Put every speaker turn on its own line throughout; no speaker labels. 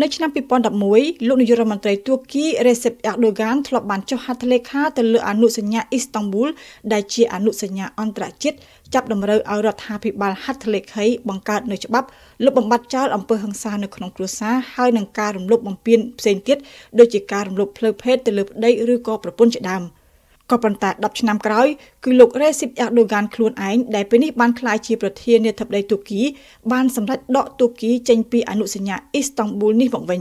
នៅឆ្នាំ2011លោកនាយករដ្ឋមន្ត្រីទួរគីរេសេបអាក់ដូហ្គានធ្លាប់បានចុះហត្ថលេខាទៅលើអនុសញ្ញាអ៊ីស្តង់ប៊ូលដែលជាអនុសញ្ញាអន្តរជាតិចាប់តម្រូវឲ្យរដ្ឋាភិបាលហត្ថលេខីបង្កើតនូវច្បាប់លុបបំបាត់ចោលអំពើហិង្សានៅក្នុងគ្រួសារហើយនឹងការរំលោភបំពានផ្សេងទៀតដូចជាការរំលោភផ្លូវភេទទៅលើប្តីឬក៏ប្រពន្ធជាដើម។ ក៏ប៉ុន្តែ10ឆ្នាំក្រោយគឺលោករេស៊ីបអាដូហ្គានខ្លួនឯងដែលពេលនេះបានក្លាយជាប្រធានាធិបតីទូគីបានសម្រេចដកទូគីចេញពីអនុសញ្ញាអ៊ីស្តង់ប៊ូលនេះមកវិញ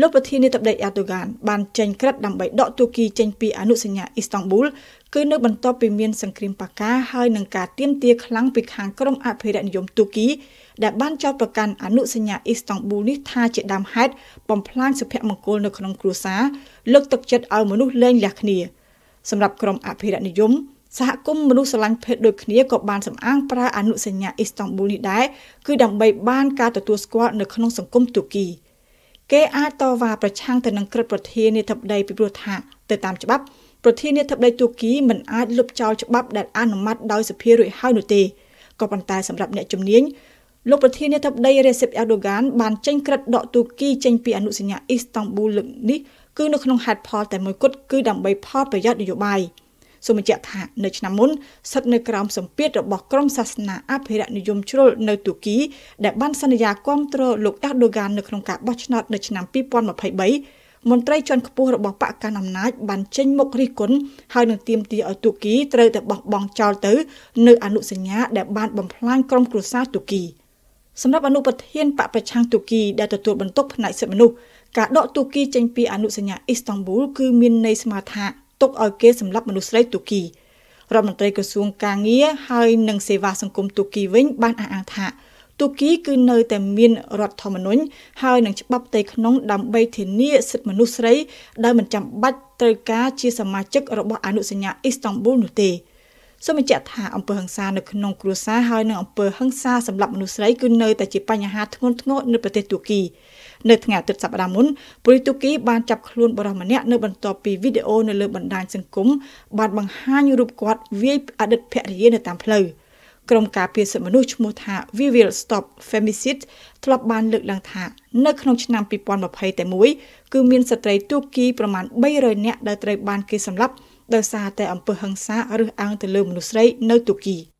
លោកប្រធានាធិបតីអាដូហ្គានបានចេញក្រឹត្យដើម្បីដកទូគីចេញពីអនុសញ្ញាអ៊ីស្តង់ប៊ូលគឺនៅបន្ទាប់ពីមានសង្គ្រាមប៉ាកាហើយនឹងការទាមទារខ្លាំងពីខាងក្រុមអភិរក្សនិយមទូគីដែលបានចោទប្រកាន់អនុសញ្ញាអ៊ីស្តង់ប៊ូលនេះថាជាដើមហេតុបំផ្លាញសុភមង្គលនៅក្នុងគ្រួសារលើកទឹកចិត្តឲ្យមនុស្សលែងលះគ្នា។ សម្រាប់ក្រុមអភិរក្សនិយមសហគមន៍មនុស្សស្រឡាញ់ភេទដូចគ្នាក៏បានសំអាងប្រើអនុសញ្ញាអ៊ីស្តង់ប៊ូលនេះដែរគឺដើម្បីបានការទទួលស្គាល់នៅក្នុងសង្គមទូគីគេអាចតវ៉ាប្រឆាំងទៅនឹងក្រឹតប្រធានាធិបតីពីព្រោះថាទៅតាមច្បាប់ប្រធានាធិបតីទូគីមិនអាចលុបចោលច្បាប់ដែលអនុម័តដោយសភារួចហើយនោះទេក៏ប៉ុន្តែសម្រាប់អ្នកជំនាញលោកប្រធានាធិបតីរេសេបអាដូហ្គានបានចេញក្រឹត្យដកទូគីចេញពីអនុសញ្ញាអ៊ីស្តង់ប៊ូលលើកនេះ គឺនៅក្នុងហេតុផលតែមួយគត់គឺដើម្បីផលប្រយោជន៍នយោបាយសូមបញ្ជាក់ថានៅឆ្នាំមុនស្ថិតនៅក្រោមសម្ពាធរបស់ក្រុមសាសនាអភិរក្សនិយមជ្រុលនៅទូគី ដែលបានសន្យាគាំទ្រលោកអាដូហ្គាននៅក្នុងការបោះឆ្នោតនៅឆ្នាំ2023មន្ត្រីជាន់ខ្ពស់របស់បកកណ្ដាលអំណាចបានចេញមុខរិះគន់ហើយនឹងទាមទារឲ្យទូគីត្រូវតែបោះបង់ចោលទៅនៅអនុសញ្ញាដែលបានបំផ្លាញក្រុមគ្រួសារទូគីសម្រាប់អនុប្រធានបកប្រឆាំងទូគីដែលទទួលបន្ទុកផ្នែកសិទ្ធិមនុស្ស ការដកទូគីចេញពីអនុសញ្ញាអ៊ីស្តង់ប៊ូលគឺមានន័យស្មើថាទុកឲ្យគេសម្លាប់មនុស្សស្រីទូគីរដ្ឋមន្ត្រីក្រសួងការងារហើយនិងសេវាសង្គមទូគីវិញបានអះអាងថាទូគីគឺនៅតែមានរដ្ឋធម្មនុញ្ញហើយនឹងច្បាប់ផ្ទៃក្នុងដើម្បីធានាសិទ្ធិមនុស្សស្រី ដែលមិនចាំបាច់ត្រូវការជាសមាជិករបស់អនុសញ្ញាអ៊ីស្តង់ប៊ូលនោះទេ សូមបញ្ជាក់ថាអំពើហិង្សានៅក្នុងគ្រួសារហើយនិងអំពើហិង្សាសម្រាប់មនុស្សស្រីគឺនៅតែជាបញ្ហាធ្ងន់ធ្ងរនៅប្រទេសទូគីនៅថ្ងៃអាទិត្យសប្តាហ៍មុនប៉ូលីសទូគីបានចាប់ខ្លួនបរិសម្នាក់នៅបន្ទាប់ពីវីដេអូនៅលើបណ្ដាញសង្គមបានបង្ហាញរូបគាត់វាយអតីតភរិយានៅតាមផ្លូវក្រុមការពារសិទ្ធិមនុស្សឈ្មោះថា We Will Stop Femicide ធ្លាប់បានលើកឡើងថានៅក្នុងឆ្នាំ2020តែមួយគឺមានស្ត្រីទូគីប្រមាណ300នាក់ដែលត្រូវបានគេសម្លាប់ ដោយសារតែអំពើហិង្សាឬអាងទៅលើមនុស្សស្រីនៅទូគី។